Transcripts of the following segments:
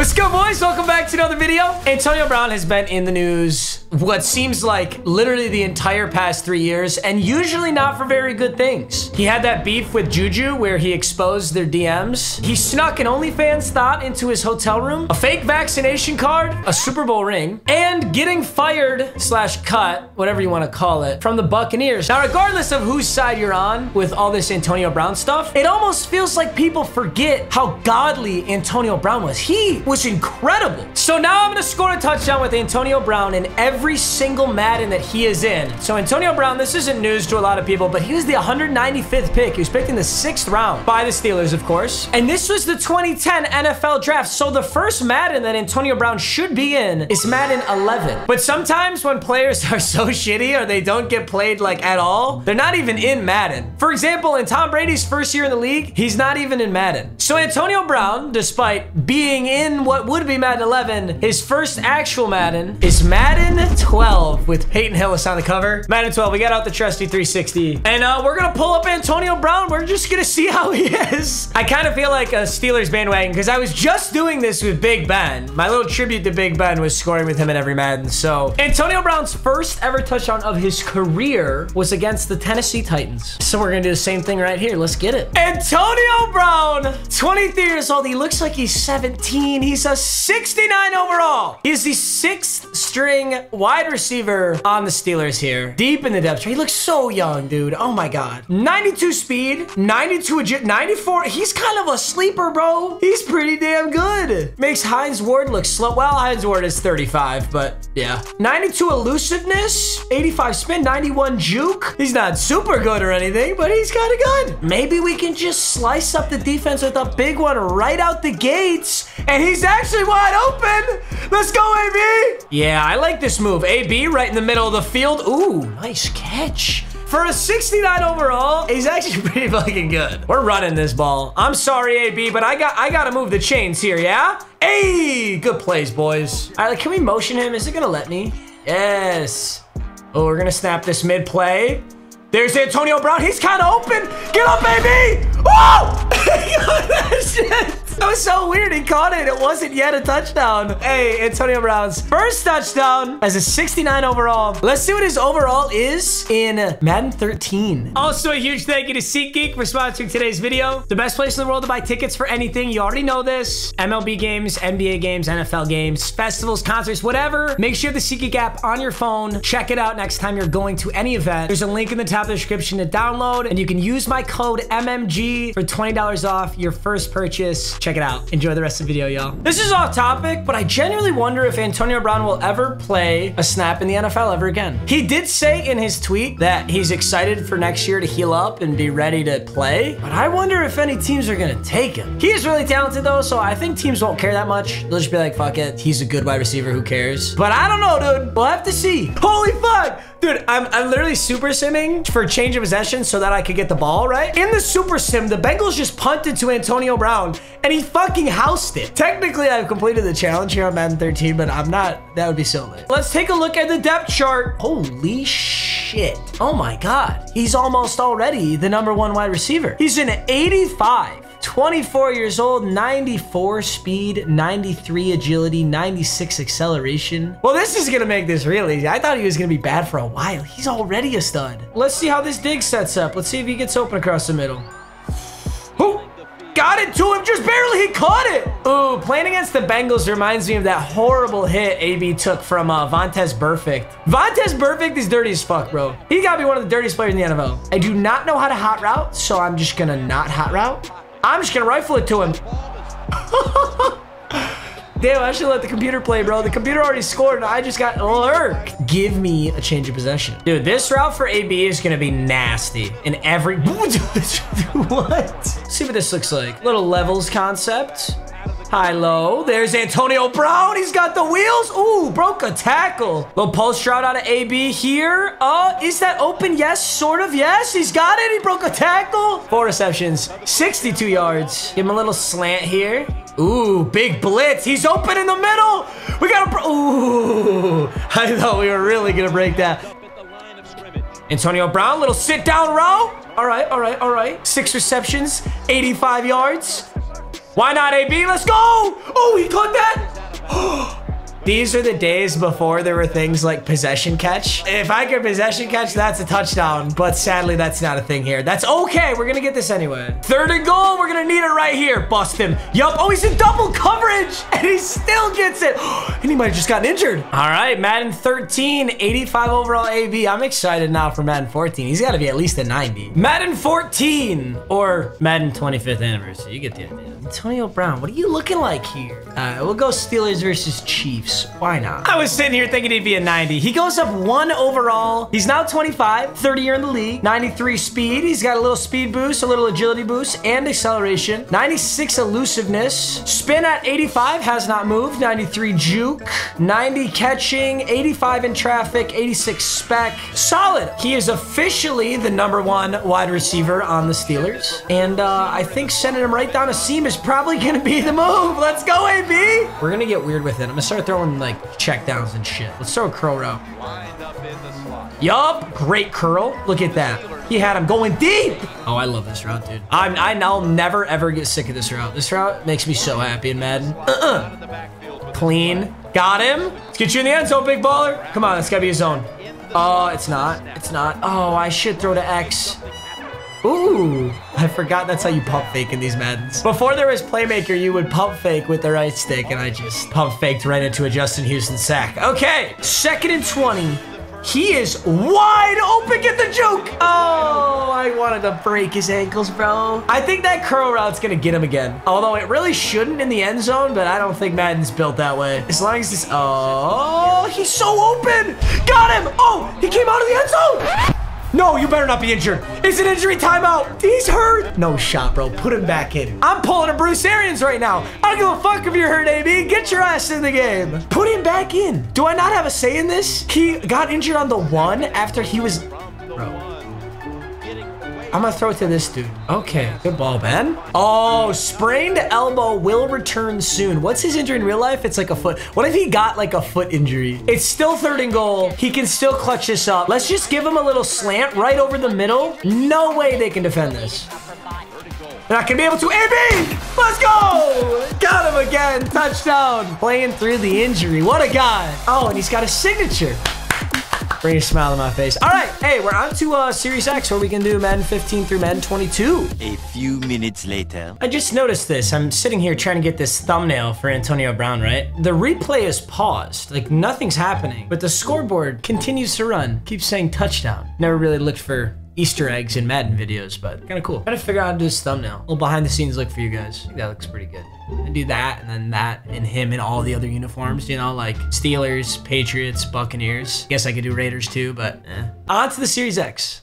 What's good, boys? Welcome back to another video. Antonio Brown has been in the news what seems like literally the entire past three years, and usually not for very good things. He had that beef with Juju where he exposed their DMs. He snuck an OnlyFans thought into his hotel room, a fake vaccination card, a Super Bowl ring, and getting fired slash cut, whatever you want to call it, from the Buccaneers. Now, regardless of whose side you're on with all this Antonio Brown stuff, it almost feels like people forget how godly Antonio Brown was. He was incredible. So now I'm going to score a touchdown with Antonio Brown in every single Madden that he is in. So Antonio Brown, this isn't news to a lot of people, but he was the 195th pick. He was picked in the sixth round by the Steelers, of course. And this was the 2010 NFL draft. So the first Madden that Antonio Brown should be in is Madden 11. But sometimes when players are so shitty or they don't get played like at all, they're not even in Madden. For example, in Tom Brady's first year in the league, he's not even in Madden. So Antonio Brown, despite being in what would be Madden 11, his first actual Madden is Madden 12 with Peyton Hillis on the cover. Madden 12, we got out the trusty 360. And uh, we're gonna pull up Antonio Brown. We're just gonna see how he is. I kind of feel like a Steelers bandwagon because I was just doing this with Big Ben. My little tribute to Big Ben was scoring with him in every Madden. So Antonio Brown's first ever touchdown of his career was against the Tennessee Titans. So we're gonna do the same thing right here. Let's get it. Antonio Brown, 23 years old. He looks like he's 17. He's a 69 overall. He's the sixth string wide receiver on the Steelers here. Deep in the depth chart. He looks so young, dude. Oh my God. 92 speed, 92 agility, 94. He's kind of a sleeper, bro. He's pretty damn good. Makes Hines Ward look slow. Well, Hines Ward is 35, but yeah. 92 elusiveness, 85 spin, 91 juke. He's not super good or anything, but he's kind of good. Maybe we can just slice up the defense with a big one right out the gates. And he's actually wide open. Let's go, AB. Yeah, I like this move. AB right in the middle of the field. Ooh, nice catch. For a 69 overall, he's actually pretty fucking good. We're running this ball. I'm sorry, AB, but I got I gotta move the chains here, yeah? Hey, good plays, boys. All right, can we motion him? Is it gonna let me? Yes. Oh, we're gonna snap this mid play. There's Antonio Brown. He's kind of open. Get up, baby. Oh! Oh! that shit. That was so weird. He caught it. It wasn't yet a touchdown. Hey, Antonio Brown's first touchdown as a 69 overall. Let's see what his overall is in Madden 13. Also, a huge thank you to SeatGeek for sponsoring today's video. The best place in the world to buy tickets for anything. You already know this. MLB games, NBA games, NFL games, festivals, concerts, whatever. Make sure the SeatGeek app on your phone. Check it out next time you're going to any event. There's a link in the top of the description to download, and you can use my code MMG for $20 off your first purchase. Check it out. Enjoy the rest of the video, y'all. This is off topic, but I genuinely wonder if Antonio Brown will ever play a snap in the NFL ever again. He did say in his tweet that he's excited for next year to heal up and be ready to play, but I wonder if any teams are gonna take him. He is really talented though, so I think teams won't care that much. They'll just be like, fuck it, he's a good wide receiver, who cares? But I don't know, dude. We'll have to see. Holy fuck! Dude, I'm, I'm literally super simming for change of possession so that I could get the ball, right? In the super sim, the Bengals just punted to Antonio Brown and he fucking housed it. Technically, I've completed the challenge here on Madden 13, but I'm not. That would be so lit. Let's take a look at the depth chart. Holy shit. Oh my God. He's almost already the number one wide receiver. He's an 85. 24 years old, 94 speed, 93 agility, 96 acceleration. Well, this is gonna make this real easy. I thought he was gonna be bad for a while. He's already a stud. Let's see how this dig sets up. Let's see if he gets open across the middle. Got it to him, just barely, he caught it. Ooh, playing against the Bengals reminds me of that horrible hit AB took from uh, Vontaze Burfict. Vontaze Burfict is dirty as fuck, bro. He gotta be one of the dirtiest players in the NFL. I do not know how to hot route, so I'm just gonna not hot route. I'm just gonna rifle it to him. Damn, I should let the computer play, bro. The computer already scored and I just got lurk. Give me a change of possession. Dude, this route for AB is gonna be nasty. In every, what? See what this looks like. Little levels concept. High low. There's Antonio Brown. He's got the wheels. Ooh, broke a tackle. Little post route out of AB here. Uh, is that open? Yes, sort of. Yes, he's got it. He broke a tackle. Four receptions, 62 yards. Give him a little slant here. Ooh, big blitz. He's open in the middle. We got to. Ooh, I thought we were really going to break that. Antonio Brown, little sit down row. All right, all right, all right. Six receptions, 85 yards. Why not, AB? Let's go! Oh, he caught that! Oh, These are the days before there were things like possession catch. If I could possession catch, that's a touchdown. But sadly, that's not a thing here. That's okay. We're going to get this anyway. Third and goal. We're going to need it right here. Bust him. Yup. Oh, he's in double coverage. And he still gets it. and he might have just gotten injured. All right. Madden 13, 85 overall AB. I'm excited now for Madden 14. He's got to be at least a 90. Madden 14 or Madden 25th anniversary. You get the idea. Antonio Brown, what are you looking like here? Uh, we'll go Steelers versus Chiefs. Why not? I was sitting here thinking he'd be a 90. He goes up one overall. He's now 25, 30 year in the league, 93 speed. He's got a little speed boost, a little agility boost, and acceleration. 96 elusiveness. Spin at 85 has not moved. 93 juke, 90 catching, 85 in traffic, 86 spec. Solid. He is officially the number one wide receiver on the Steelers. And uh, I think sending him right down a seam is probably going to be the move. Let's go, AB. We're going to get weird with it. I'm going to start throwing like check downs and shit. Let's throw a curl route. Yup. Great curl. Look at that. He had him going deep. Oh, I love this route, dude. I'm, I, I'll never, ever get sick of this route. This route makes me so happy in Madden. Uh-uh. Clean. Got him. Let's get you in the end zone, big baller. Come on, it's got to be a zone. Oh, it's not. It's not. Oh, I should throw to X. Ooh, I forgot that's how you pump fake in these Maddens. Before there was Playmaker, you would pump fake with the right stick, and I just pump faked right into a Justin Houston sack. Okay, second and 20. He is wide open. Get the joke. Oh, I wanted to break his ankles, bro. I think that curl route's going to get him again. Although it really shouldn't in the end zone, but I don't think Madden's built that way. As long as this... Oh, he's so open. Got him. Oh, he came out of the end zone. No, you better not be injured. It's an injury timeout. He's hurt. No shot, bro. Put him back in. I'm pulling a Bruce Arians right now. I don't give a fuck if you're hurt, AB. Get your ass in the game. Put him back in. Do I not have a say in this? He got injured on the one after he was... Bro. I'm gonna throw it to this dude. Okay, good ball, Ben. Oh, sprained elbow will return soon. What's his injury in real life? It's like a foot. What if he got like a foot injury? It's still third and goal. He can still clutch this up. Let's just give him a little slant right over the middle. No way they can defend this. They're not gonna be able to. AB! Let's go! Got him again. Touchdown. Playing through the injury. What a guy. Oh, and he's got a signature. Bring a smile on my face. All right, hey, we're on to uh, Series X where we can do Madden 15 through Madden 22. A few minutes later. I just noticed this. I'm sitting here trying to get this thumbnail for Antonio Brown, right? The replay is paused, like nothing's happening, but the scoreboard continues to run. Keeps saying touchdown. Never really looked for Easter eggs in Madden videos, but kind of cool. Gotta figure out how to do this thumbnail. A little behind the scenes look for you guys. That looks pretty good. And do that, and then that, and him in all the other uniforms, you know, like Steelers, Patriots, Buccaneers. Guess I could do Raiders too, but eh. On to the Series X.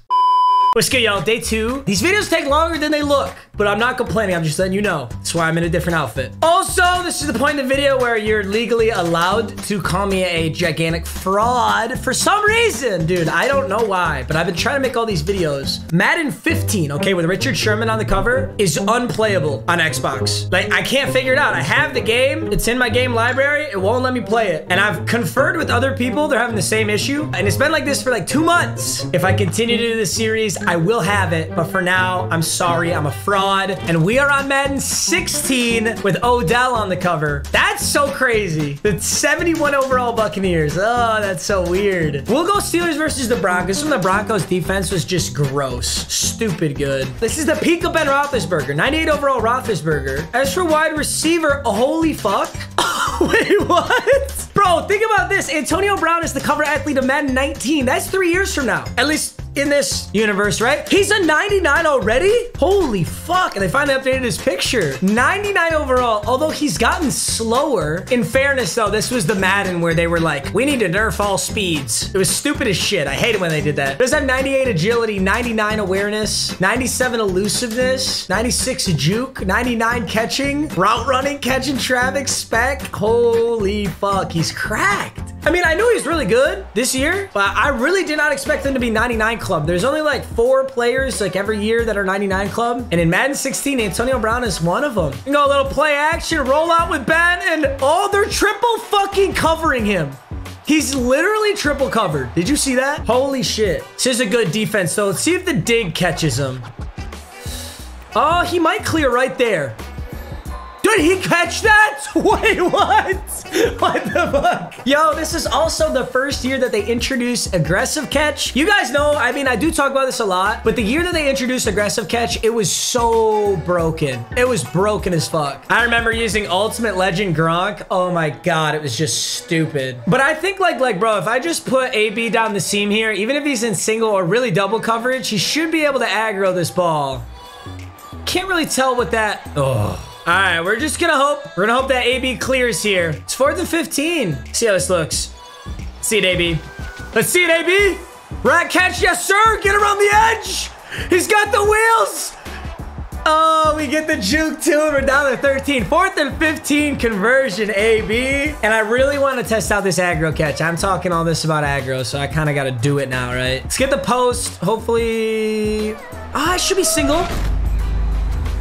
What's good, y'all? Day two. These videos take longer than they look, but I'm not complaining. I'm just letting you know. That's why I'm in a different outfit. Also, this is the point in the video where you're legally allowed to call me a gigantic fraud for some reason. Dude, I don't know why, but I've been trying to make all these videos. Madden 15, okay, with Richard Sherman on the cover, is unplayable on Xbox. Like, I can't figure it out. I have the game. It's in my game library. It won't let me play it. And I've conferred with other people. They're having the same issue. And it's been like this for like two months. If I continue to do this series, I will have it, but for now, I'm sorry, I'm a fraud. And we are on Madden 16 with Odell on the cover. That's so crazy. The 71 overall Buccaneers. Oh, that's so weird. We'll go Steelers versus the Broncos. From the Broncos defense was just gross. Stupid good. This is the peak of Ben Roethlisberger. 98 overall Roethlisberger. As for wide receiver, holy fuck. Wait, what? Bro, think about this. Antonio Brown is the cover athlete of Madden 19. That's three years from now. At least in this universe, right? He's a 99 already? Holy fuck. And they finally updated his picture. 99 overall, although he's gotten slower. In fairness, though, this was the Madden where they were like, we need to nerf all speeds. It was stupid as shit. I hated when they did that. Does have 98 agility, 99 awareness, 97 elusiveness, 96 juke, 99 catching, route running, catching traffic, spec. Holy fuck, he's cracked. I mean, I knew he was really good this year, but I really did not expect him to be 99 club. There's only like four players like every year that are 99 club. And in Madden 16, Antonio Brown is one of them. You go a little play action, roll out with Ben, and oh, they're triple fucking covering him. He's literally triple covered. Did you see that? Holy shit. This is a good defense, though. Let's see if the dig catches him. Oh, he might clear right there. Did he catch that? Wait, what? What the fuck? Yo, this is also the first year that they introduced aggressive catch. You guys know, I mean, I do talk about this a lot, but the year that they introduced aggressive catch, it was so broken. It was broken as fuck. I remember using Ultimate Legend Gronk. Oh my God, it was just stupid. But I think like, like, bro, if I just put AB down the seam here, even if he's in single or really double coverage, he should be able to aggro this ball. Can't really tell what that, oh. All right, we're just gonna hope. We're gonna hope that AB clears here. It's fourth and 15. See how this looks. See it, AB. Let's see it, AB. Rat catch, yes, sir. Get around the edge. He's got the wheels. Oh, we get the juke too, we're down to 13. Fourth and 15 conversion, AB. And I really want to test out this aggro catch. I'm talking all this about aggro, so I kind of got to do it now, right? Let's get the post. Hopefully... Ah, I should be single.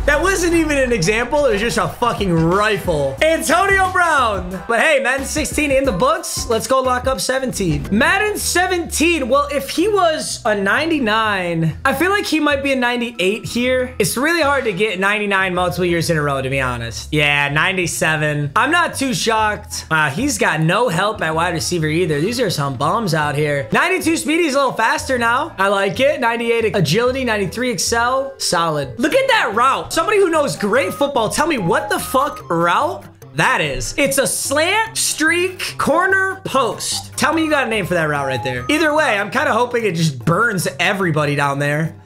That wasn't even an example. It was just a fucking rifle. Antonio Brown. But hey, Madden 16 in the books. Let's go lock up 17. Madden 17. Well, if he was a 99, I feel like he might be a 98 here. It's really hard to get 99 multiple years in a row, to be honest. Yeah, 97. I'm not too shocked. Uh, he's got no help at wide receiver either. These are some bombs out here. 92 speed. He's a little faster now. I like it. 98 agility, 93 excel. Solid. Look at that route. Somebody who knows great football, tell me what the fuck route that is. It's a slant, streak, corner, post. Tell me you got a name for that route right there. Either way, I'm kind of hoping it just burns everybody down there.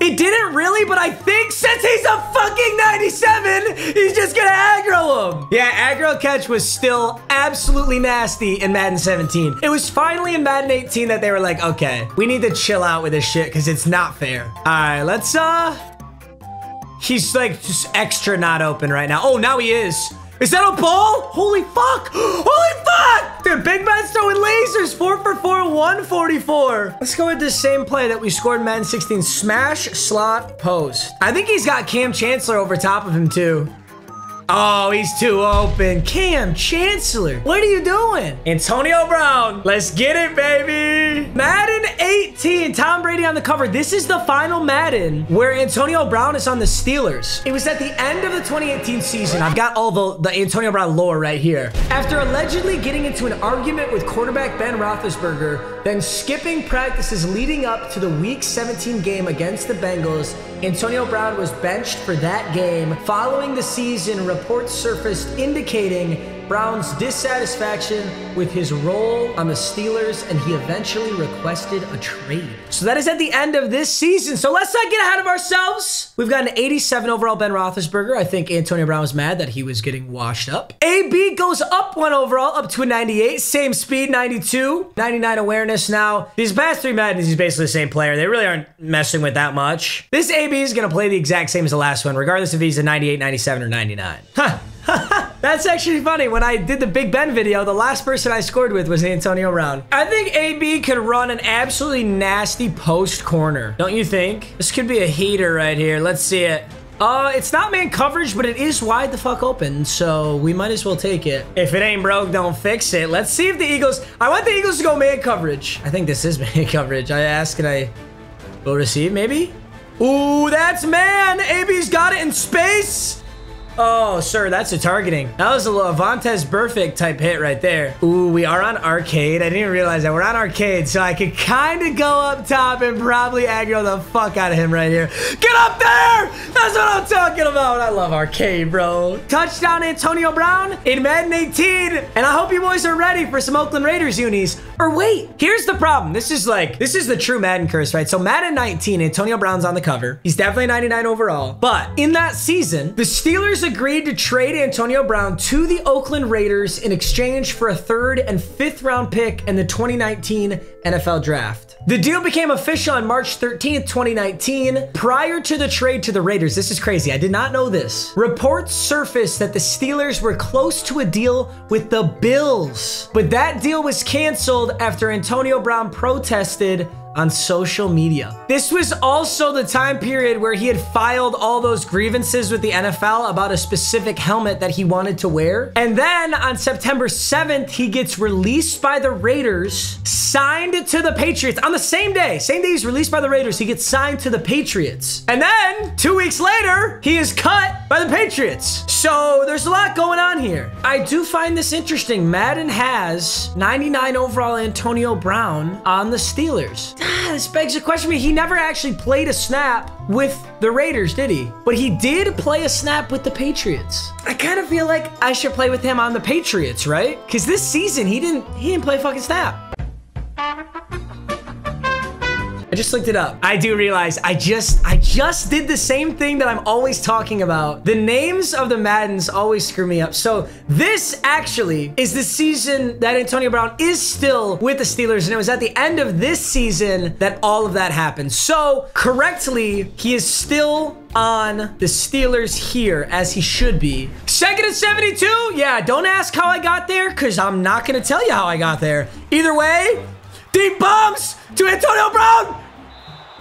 It didn't really, but I think since he's a fucking 97, he's just gonna aggro him. Yeah, aggro catch was still absolutely nasty in Madden 17. It was finally in Madden 18 that they were like, okay, we need to chill out with this shit because it's not fair. All right, let's, uh, He's like just extra not open right now. Oh, now he is. Is that a ball? Holy fuck! Holy fuck! Dude, Big Man's throwing lasers. Four for four, 144. Let's go with the same play that we scored Madden 16. Smash, slot, post. I think he's got Kam Chancellor over top of him too. Oh, he's too open. Kam Chancellor, what are you doing? Antonio Brown, let's get it, baby. Madden 18, Tom Brady on the cover. This is the final Madden where Antonio Brown is on the Steelers. It was at the end of the 2018 season. I've got all the, the Antonio Brown lore right here. After allegedly getting into an argument with quarterback Ben Roethlisberger, then skipping practices leading up to the Week 17 game against the Bengals, Antonio Brown was benched for that game. Following the season, reports surfaced indicating Brown's dissatisfaction with his role on the Steelers, and he eventually requested a trade. So that is at the end of this season. So let's not get ahead of ourselves. We've got an 87 overall Ben Roethlisberger. I think Antonio Brown was mad that he was getting washed up. AB goes up one overall, up to a 98. Same speed, 92. 99 awareness now. These past three Maddens, he's basically the same player. They really aren't messing with that much. This AB is going to play the exact same as the last one, regardless if he's a 98, 97, or 99. Huh. That's actually funny. When I did the Big Ben video, the last person I scored with was Antonio Brown. I think AB could run an absolutely nasty post corner. Don't you think? This could be a heater right here. Let's see it. Uh, it's not man coverage, but it is wide the fuck open, so we might as well take it. If it ain't broke, don't fix it. Let's see if the Eagles... I want the Eagles to go man coverage. I think this is man coverage. I ask, and I go receive, maybe? Ooh, that's man! AB's got it in space! Oh, sir, that's a targeting. That was a Vontaze Burfict type hit right there. Ooh, we are on arcade. I didn't realize that. We're on arcade, so I could kind of go up top and probably aggro the fuck out of him right here. Get up there! That's what I'm talking about. I love arcade, bro. Touchdown Antonio Brown in Madden 18. And I hope you boys are ready for some Oakland Raiders unis. Or wait, here's the problem. This is like, this is the true Madden curse, right? So Madden 19, Antonio Brown's on the cover. He's definitely 99 overall. But in that season, the Steelers agreed to trade Antonio Brown to the Oakland Raiders in exchange for a third and fifth round pick in the 2019 NFL draft. The deal became official on March 13th, 2019, prior to the trade to the Raiders. This is crazy. I did not know this. Reports surfaced that the Steelers were close to a deal with the Bills, but that deal was canceled after Antonio Brown protested on social media. This was also the time period where he had filed all those grievances with the NFL about a specific helmet that he wanted to wear. And then on September 7th, he gets released by the Raiders, signed to the Patriots on the same day. Same day he's released by the Raiders, he gets signed to the Patriots. And then two weeks later, he is cut by the Patriots. So there's a lot going on here. I do find this interesting. Madden has 99 overall Antonio Brown on the Steelers. Ah, this begs the question. He never actually played a snap with the Raiders, did he? But he did play a snap with the Patriots. I kind of feel like I should play with him on the Patriots, right? Because this season he didn't he didn't play fucking snap. I just looked it up. I do realize I just I just did the same thing that I'm always talking about. The names of the Maddens always screw me up. So this actually is the season that Antonio Brown is still with the Steelers, and it was at the end of this season that all of that happened. So correctly, he is still on the Steelers here as he should be. Second and 72. Yeah, don't ask how I got there because I'm not going to tell you how I got there. Either way, Deep bombs to Antonio Brown.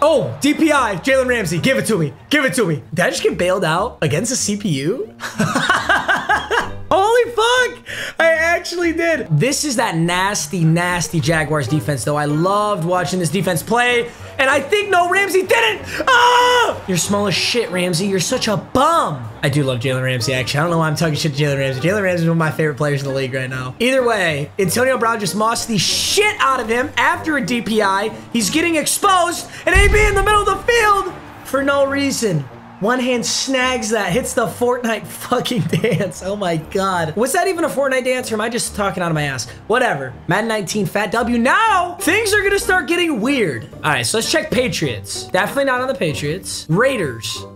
Oh, DPI, Jalen Ramsey, give it to me. Give it to me. Did I just get bailed out against a CPU? Holy fuck! I actually did. This is that nasty, nasty Jaguars defense, though. I loved watching this defense play, and I think no, Ramsey didn't. Ah! You're small as shit, Ramsey. You're such a bum. I do love Jalen Ramsey, actually. I don't know why I'm talking shit to Jalen Ramsey. Jalen Ramsey is one of my favorite players in the league right now. Either way, Antonio Brown just mossed the shit out of him after a DPI. He's getting exposed, and AB in the middle of the field for no reason. One hand snags that, hits the Fortnite fucking dance. Oh my god. Was that even a Fortnite dance or am I just talking out of my ass? Whatever. Madden 19 Fat W. Now, things are gonna start getting weird. All right, so let's check Patriots. Definitely not on the Patriots. Raiders.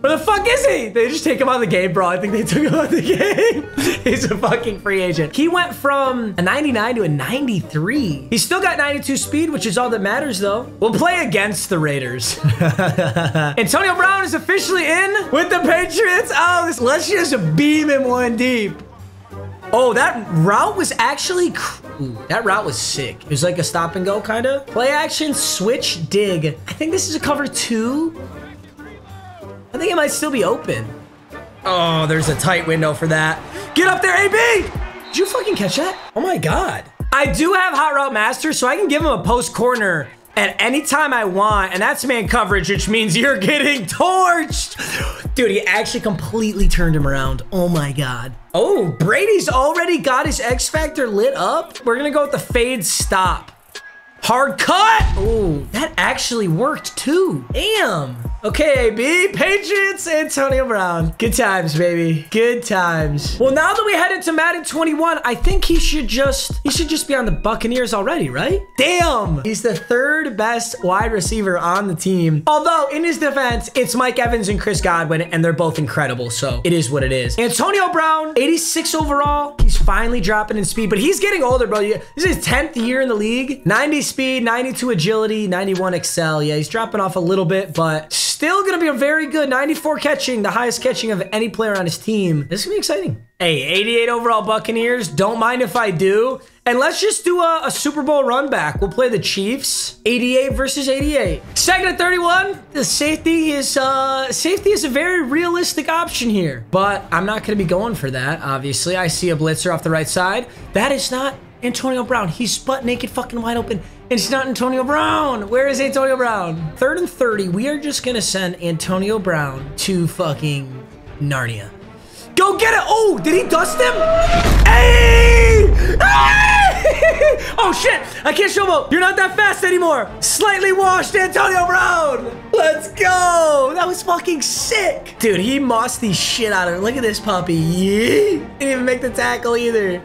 Where the fuck is he? They just take him out of the game, bro. I think they took him out of the game. He's a fucking free agent. He went from a 99 to a 93. He's still got 92 speed, which is all that matters, though. We'll play against the Raiders. Antonio Brown is officially in with the Patriots. Oh, this, let's just beam him one deep. Oh, that route was actually... Ooh, that route was sick. It was like a stop and go, kind of. Play action, switch, dig. I think this is a cover two. I think it might still be open. Oh, there's a tight window for that. Get up there, AB! Did you fucking catch that? Oh my God. I do have Hot Route Master, so I can give him a post corner at any time I want, and that's man coverage, which means you're getting torched. Dude, he actually completely turned him around. Oh my God. Oh, Brady's already got his X Factor lit up. We're gonna go with the fade stop. Hard cut! Oh, that actually worked too. Damn. Okay, B, Patriots, Antonio Brown. Good times, baby. Good times. Well, now that we head into Madden 21, I think he should just he should just be on the Buccaneers already, right? Damn. He's the third best wide receiver on the team. Although, in his defense, it's Mike Evans and Chris Godwin, and they're both incredible, so it is what it is. Antonio Brown, 86 overall. He's finally dropping in speed, but he's getting older, bro. This is his 10th year in the league. 90 speed, 92 agility, 91 excel. Yeah, he's dropping off a little bit, but Still going to be a very good 94 catching, the highest catching of any player on his team. This is going to be exciting. Hey, 88 overall Buccaneers. Don't mind if I do. And let's just do a, a, Super Bowl run back. We'll play the Chiefs, 88 versus 88. Second and 31, the safety is uh safety is a very realistic option here. But I'm not gonna be going for that, obviously. I see a blitzer off the right side. That is not Antonio Brown. He's butt naked fucking wide open. It's not Antonio Brown. Where is Antonio Brown? Third and 30. We are just going to send Antonio Brown to fucking Narnia. Go get it. Oh, did he dust him? Hey! oh, shit. I can't show up. You're not that fast anymore. Slightly washed Antonio Brown. Let's go. That was fucking sick. Dude, he mossed the shit out of him. Look at this puppy. Yeah. Didn't even make the tackle either.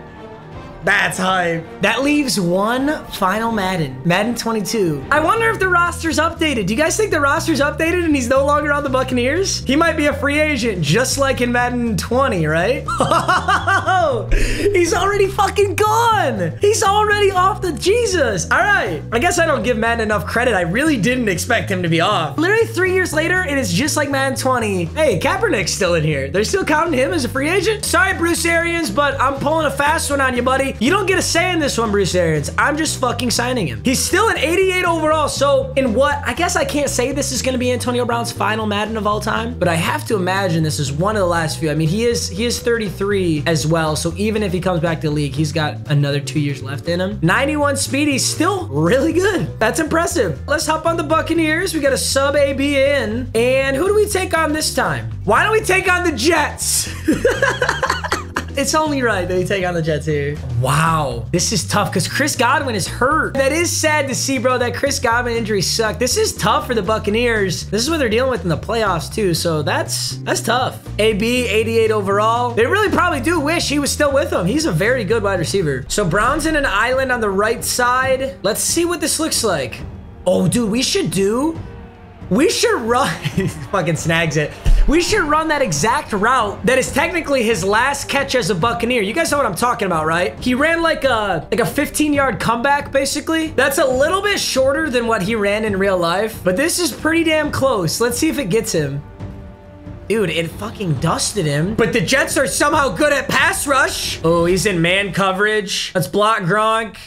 That's hype. That leaves one final Madden, Madden 22. I wonder if the roster's updated. Do you guys think the roster's updated and he's no longer on the Buccaneers? He might be a free agent, just like in Madden 20, right? he's already fucking gone. He's already off the Jesus. All right. I guess I don't give Madden enough credit. I really didn't expect him to be off. Literally three years later, it is just like Madden 20. Hey, Kaepernick's still in here. They're still counting him as a free agent? Sorry, Bruce Arians, but I'm pulling a fast one on you, buddy. You don't get a say in this one, Bruce Arians. I'm just fucking signing him. He's still an 88 overall. So in what, I guess I can't say this is going to be Antonio Brown's final Madden of all time, but I have to imagine this is one of the last few. I mean, he is, he is 33 as well. So even if he comes back to the league, he's got another two years left in him. 91 speed, he's still really good. That's impressive. Let's hop on the Buccaneers. We got a sub AB in. And who do we take on this time? Why don't we take on the Jets? It's only right that we take on the Jets here. Wow. This is tough because Chris Godwin is hurt. That is sad to see, bro. That Chris Godwin injury sucked. This is tough for the Buccaneers. This is what they're dealing with in the playoffs, too. So that's that's tough. AB, 88 overall. They really probably do wish he was still with them. He's a very good wide receiver. So Brown's in an island on the right side. Let's see what this looks like. Oh, dude, we should do we should run. fucking snags it. We should run that exact route that is technically his last catch as a Buccaneer. You guys know what I'm talking about, right? He ran like a like a 15 yard comeback, basically. That's a little bit shorter than what he ran in real life, but this is pretty damn close. Let's see if it gets him. Dude, it fucking dusted him. But the Jets are somehow good at pass rush. Oh, he's in man coverage. Let's block Gronk.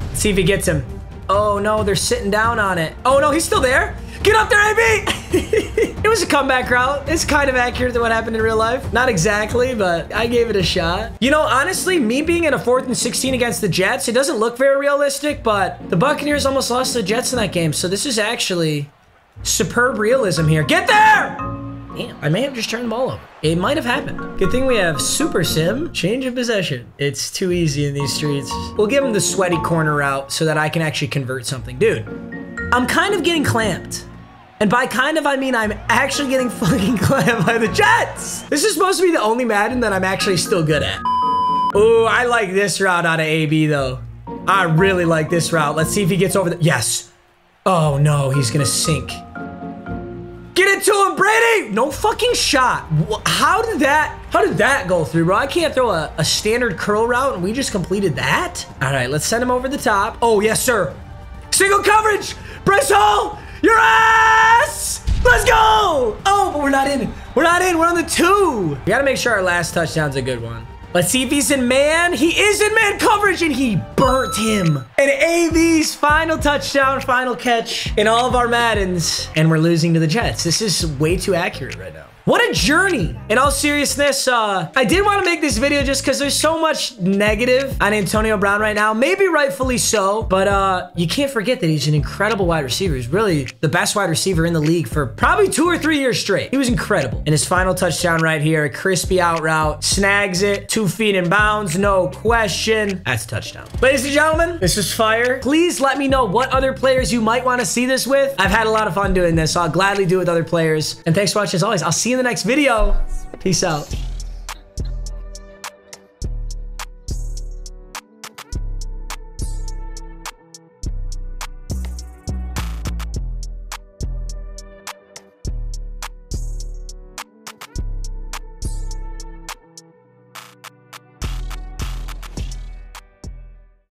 Let's see if he gets him. Oh no, they're sitting down on it. Oh no, he's still there. Get up there, AB! was a comeback route. It's kind of accurate to what happened in real life. Not exactly, but I gave it a shot. You know, honestly, me being in a fourth and 16 against the Jets, it doesn't look very realistic, but the Buccaneers almost lost to the Jets in that game, so this is actually superb realism here. Get there! Damn, I may have just turned the ball over. It might have happened. Good thing we have Super Sim, change of possession. It's too easy in these streets. We'll give him the sweaty corner route so that I can actually convert something. Dude, I'm kind of getting clamped. And by kind of, I mean I'm actually getting fucking clamped by the Jets. This is supposed to be the only Madden that I'm actually still good at. Oh, I like this route out of AB though. I really like this route. Let's see if he gets over the, yes. Oh no, he's gonna sink. Get it to him, Brady! No fucking shot. How did that, how did that go through, bro? I can't throw a, a standard curl route and we just completed that? All right, let's send him over the top. Oh, yes, sir. Single coverage! Bryce Hall! Your ass! Let's go! Oh, but we're not in. We're not in. We're on the two. We gotta make sure our last touchdown's a good one. Let's see if he's in man. He is in man coverage, and he burnt him. And AB's final touchdown, final catch in all of our Maddens. And we're losing to the Jets. This is way too accurate right now. What a journey. In all seriousness, uh, I did want to make this video just because there's so much negative on Antonio Brown right now. Maybe rightfully so, but uh, you can't forget that he's an incredible wide receiver. He's really the best wide receiver in the league for probably two or three years straight. He was incredible. And his final touchdown right here, a crispy out route, snags it, two feet in bounds, no question. That's a touchdown. Ladies and gentlemen, this is fire. Please let me know what other players you might want to see this with. I've had a lot of fun doing this, so I'll gladly do it with other players. And thanks for watching as always. I'll see you in the next video. Peace out.